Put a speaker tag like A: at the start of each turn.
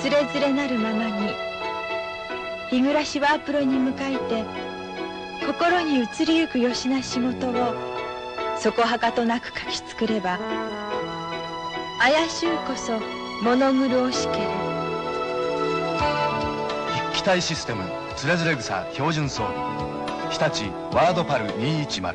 A: つれづれなるままに日暮しワープロに向かいて心に移りゆくよしな仕事をそこはかとなく書き作れば怪しゅうこそ物黒しける。
B: 筆記体システムつれづれ草標準装備。日立ワードパル210